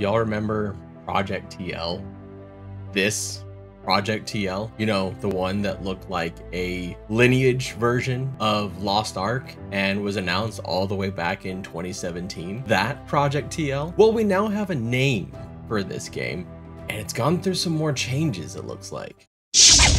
Y'all remember Project TL? This Project TL, you know, the one that looked like a lineage version of Lost Ark and was announced all the way back in 2017. That Project TL? Well, we now have a name for this game, and it's gone through some more changes, it looks like. So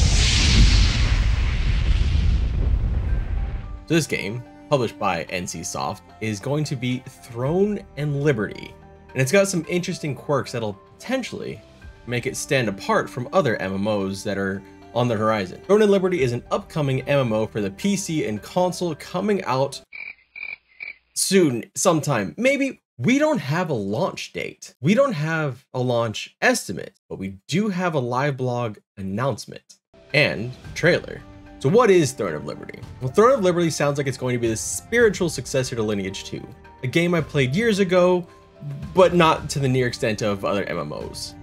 this game, published by NCSoft, is going to be Throne and Liberty, and it's got some interesting quirks that'll potentially make it stand apart from other MMOs that are on the horizon. Throne and Liberty is an upcoming MMO for the PC and console coming out soon, sometime. Maybe we don't have a launch date. We don't have a launch estimate, but we do have a live blog announcement and trailer. So what is Throne of Liberty? Well, Throne of Liberty sounds like it's going to be the spiritual successor to Lineage 2, a game I played years ago but not to the near extent of other MMOs.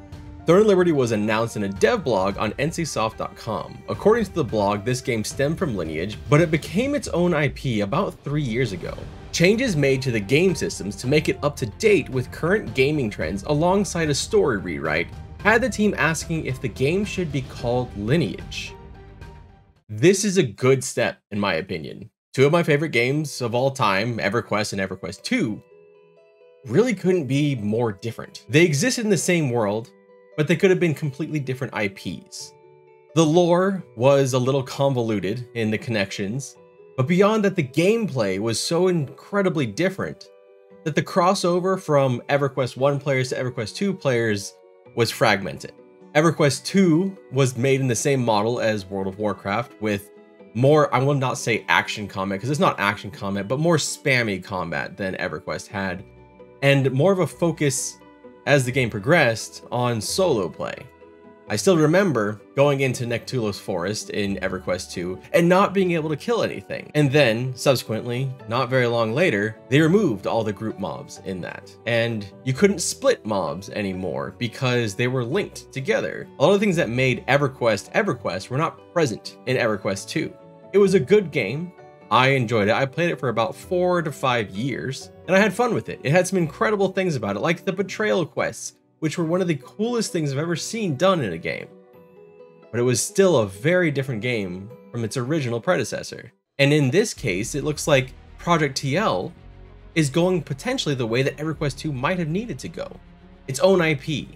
Throne Liberty was announced in a dev blog on ncsoft.com. According to the blog, this game stemmed from Lineage, but it became its own IP about three years ago. Changes made to the game systems to make it up to date with current gaming trends alongside a story rewrite had the team asking if the game should be called Lineage. This is a good step, in my opinion. Two of my favorite games of all time, EverQuest and EverQuest 2, really couldn't be more different. They existed in the same world, but they could have been completely different IPs. The lore was a little convoluted in the connections, but beyond that, the gameplay was so incredibly different that the crossover from EverQuest 1 players to EverQuest 2 players was fragmented. EverQuest 2 was made in the same model as World of Warcraft with more, I will not say action combat because it's not action combat, but more spammy combat than EverQuest had and more of a focus as the game progressed on solo play. I still remember going into Nektulos Forest in EverQuest 2 and not being able to kill anything. And then, subsequently, not very long later, they removed all the group mobs in that. And you couldn't split mobs anymore because they were linked together. A lot of things that made EverQuest EverQuest were not present in EverQuest 2. It was a good game, I enjoyed it. I played it for about four to five years, and I had fun with it. It had some incredible things about it, like the betrayal quests, which were one of the coolest things I've ever seen done in a game. But it was still a very different game from its original predecessor. And in this case, it looks like Project TL is going potentially the way that EverQuest 2 might have needed to go. Its own IP,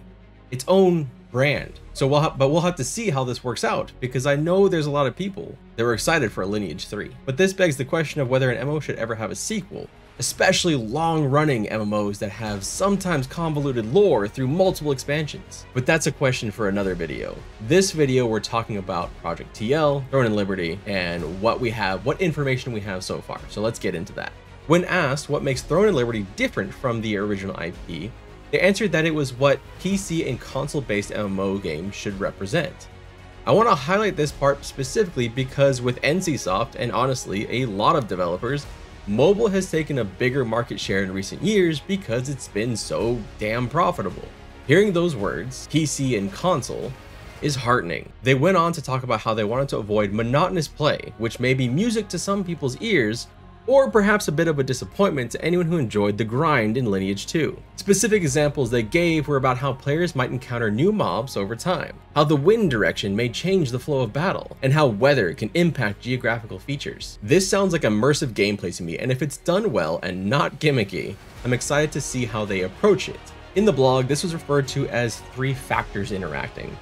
its own brand. So we'll but we'll have to see how this works out because I know there's a lot of people that were excited for a Lineage 3. But this begs the question of whether an MMO should ever have a sequel, especially long-running MMOs that have sometimes convoluted lore through multiple expansions. But that's a question for another video. This video we're talking about Project TL, Throne and Liberty, and what we have, what information we have so far. So let's get into that. When asked what makes Throne and Liberty different from the original IP, they answered that it was what PC and console-based MMO games should represent. I want to highlight this part specifically because with NCSoft and honestly a lot of developers, mobile has taken a bigger market share in recent years because it's been so damn profitable. Hearing those words, PC and console, is heartening. They went on to talk about how they wanted to avoid monotonous play, which may be music to some people's ears, or perhaps a bit of a disappointment to anyone who enjoyed the grind in Lineage 2. Specific examples they gave were about how players might encounter new mobs over time, how the wind direction may change the flow of battle, and how weather can impact geographical features. This sounds like immersive gameplay to me, and if it's done well and not gimmicky, I'm excited to see how they approach it. In the blog, this was referred to as three factors interacting.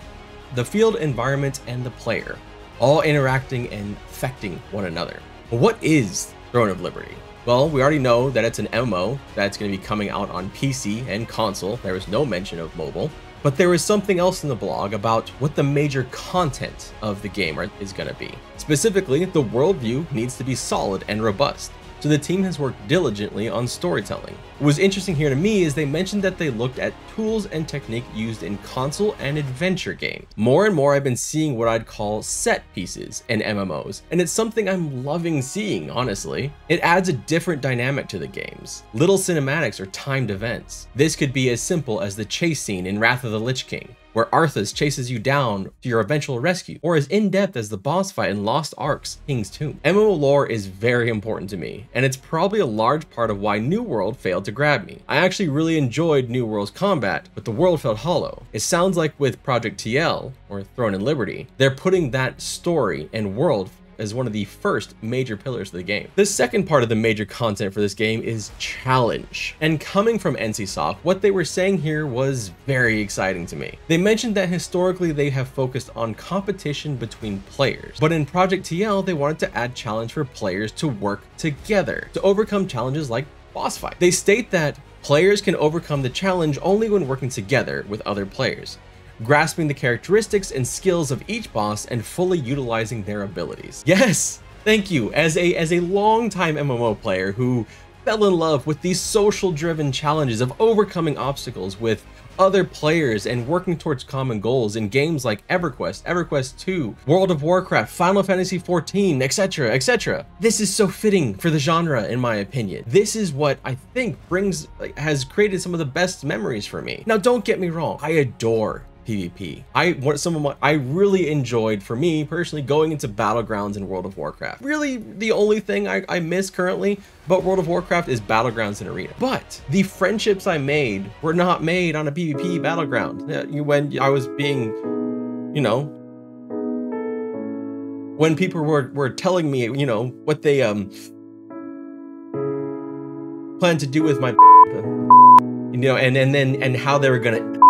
The field environment and the player, all interacting and affecting one another. But what is Throne of Liberty? Well, we already know that it's an MMO that's going to be coming out on PC and console. There was no mention of mobile. But there is something else in the blog about what the major content of the game is going to be. Specifically, the worldview needs to be solid and robust so the team has worked diligently on storytelling. What was interesting here to me is they mentioned that they looked at tools and technique used in console and adventure games. More and more I've been seeing what I'd call set pieces in MMOs, and it's something I'm loving seeing, honestly. It adds a different dynamic to the games. Little cinematics or timed events. This could be as simple as the chase scene in Wrath of the Lich King, where Arthas chases you down to your eventual rescue, or as in-depth as the boss fight in Lost Ark's King's Tomb. MMO lore is very important to me, and it's probably a large part of why New World failed to grab me. I actually really enjoyed New World's combat, but the world felt hollow. It sounds like with Project TL, or Throne and Liberty, they're putting that story and world as one of the first major pillars of the game. The second part of the major content for this game is challenge. And coming from NCSoft, what they were saying here was very exciting to me. They mentioned that historically they have focused on competition between players, but in Project TL they wanted to add challenge for players to work together to overcome challenges like boss fight. They state that players can overcome the challenge only when working together with other players grasping the characteristics and skills of each boss and fully utilizing their abilities. Yes, thank you. As a as a longtime MMO player who fell in love with these social driven challenges of overcoming obstacles with other players and working towards common goals in games like EverQuest, EverQuest 2, World of Warcraft, Final Fantasy XIV, etc., etc. This is so fitting for the genre in my opinion. This is what I think brings has created some of the best memories for me. Now don't get me wrong, I adore PvP. I what some of my I really enjoyed for me personally going into battlegrounds in World of Warcraft. Really the only thing I, I miss currently but World of Warcraft is battlegrounds and arena. But the friendships I made were not made on a PvP battleground. When I was being, you know, when people were, were telling me, you know, what they um plan to do with my you know, and and then and how they were gonna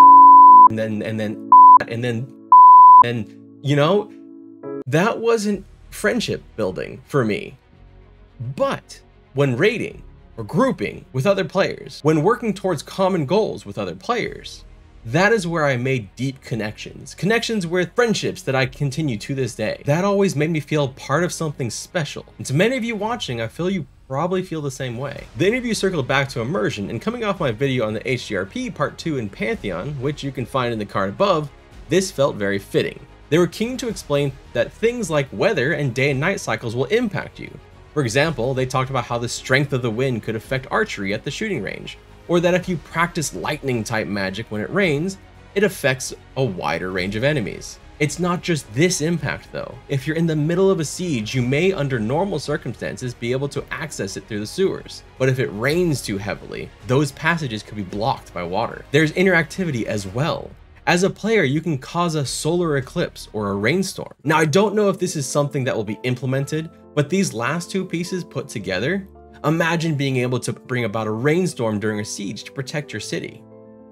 and then and then and then and you know that wasn't friendship building for me but when raiding or grouping with other players when working towards common goals with other players that is where I made deep connections, connections with friendships that I continue to this day. That always made me feel part of something special. And to many of you watching, I feel you probably feel the same way. The interview circled back to immersion, and coming off my video on the HDRP Part 2 in Pantheon, which you can find in the card above, this felt very fitting. They were keen to explain that things like weather and day and night cycles will impact you. For example, they talked about how the strength of the wind could affect archery at the shooting range, or that if you practice lightning type magic when it rains, it affects a wider range of enemies. It's not just this impact though. If you're in the middle of a siege, you may under normal circumstances be able to access it through the sewers. But if it rains too heavily, those passages could be blocked by water. There's interactivity as well. As a player, you can cause a solar eclipse or a rainstorm. Now, I don't know if this is something that will be implemented, but these last two pieces put together, imagine being able to bring about a rainstorm during a siege to protect your city.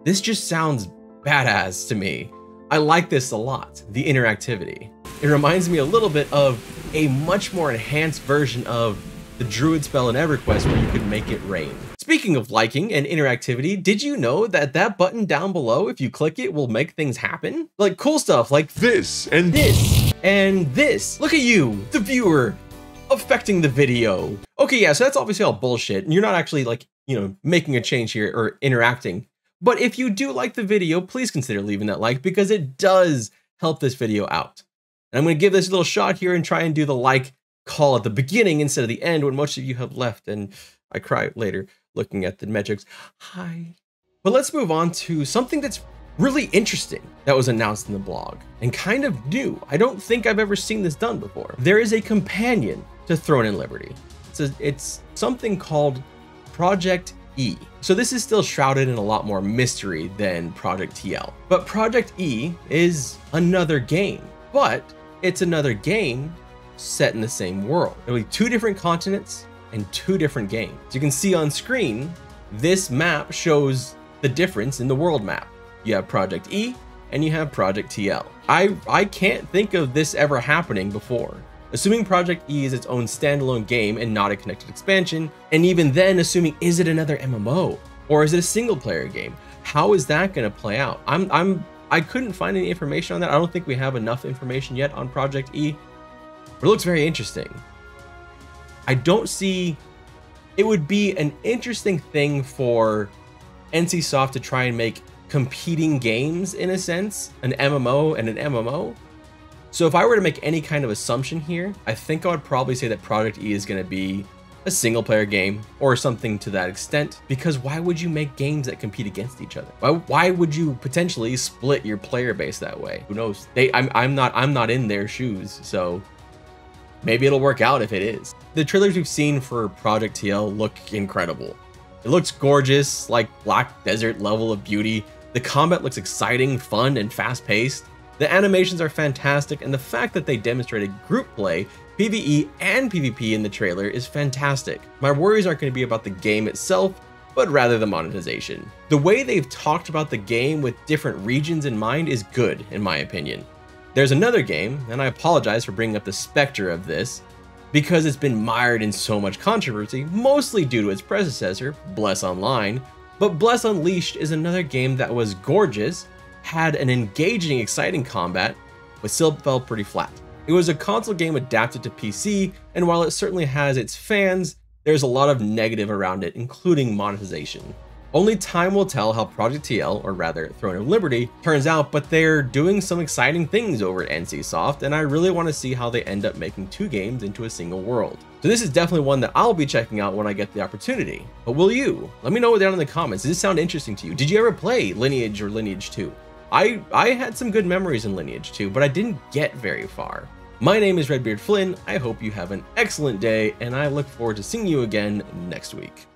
This just sounds badass to me. I like this a lot, the interactivity. It reminds me a little bit of a much more enhanced version of the Druid spell in EverQuest where you could make it rain. Speaking of liking and interactivity, did you know that that button down below, if you click it, will make things happen? Like cool stuff like this and this and this. Look at you, the viewer, affecting the video. Okay, yeah, so that's obviously all bullshit. And you're not actually like, you know, making a change here or interacting but if you do like the video, please consider leaving that like because it does help this video out. And I'm going to give this a little shot here and try and do the like call at the beginning instead of the end when most of you have left and I cry later looking at the metrics. Hi. But let's move on to something that's really interesting that was announced in the blog and kind of new. I don't think I've ever seen this done before. There is a companion to Throne and Liberty. It's, a, it's something called Project E. So this is still shrouded in a lot more mystery than Project TL. But Project E is another game, but it's another game set in the same world. It'll be two different continents and two different games. As you can see on screen, this map shows the difference in the world map. You have Project E and you have Project TL. I, I can't think of this ever happening before. Assuming Project E is its own standalone game and not a connected expansion, and even then assuming is it another MMO or is it a single player game? How is that going to play out? I'm I'm I couldn't find any information on that. I don't think we have enough information yet on Project E. But it looks very interesting. I don't see it would be an interesting thing for NCSoft to try and make competing games in a sense, an MMO and an MMO. So if I were to make any kind of assumption here, I think I would probably say that Project E is going to be a single player game or something to that extent because why would you make games that compete against each other? Why, why would you potentially split your player base that way? Who knows? They I'm, I'm not i'm not in their shoes so maybe it'll work out if it is. The trailers we've seen for project tl look incredible. It looks gorgeous like black desert level of beauty. The combat looks exciting fun and fast paced the animations are fantastic, and the fact that they demonstrated group play, PvE, and PvP in the trailer is fantastic. My worries aren't going to be about the game itself, but rather the monetization. The way they've talked about the game with different regions in mind is good, in my opinion. There's another game, and I apologize for bringing up the specter of this, because it's been mired in so much controversy, mostly due to its predecessor, Bless Online, but Bless Unleashed is another game that was gorgeous, had an engaging, exciting combat, but still fell pretty flat. It was a console game adapted to PC, and while it certainly has its fans, there's a lot of negative around it, including monetization. Only time will tell how Project TL, or rather Throne of Liberty, turns out, but they're doing some exciting things over at NCSoft, and I really want to see how they end up making two games into a single world. So this is definitely one that I'll be checking out when I get the opportunity. But will you? Let me know down in the comments. Does this sound interesting to you? Did you ever play Lineage or Lineage 2? I, I had some good memories in Lineage 2, but I didn't get very far. My name is Redbeard Flynn, I hope you have an excellent day, and I look forward to seeing you again next week.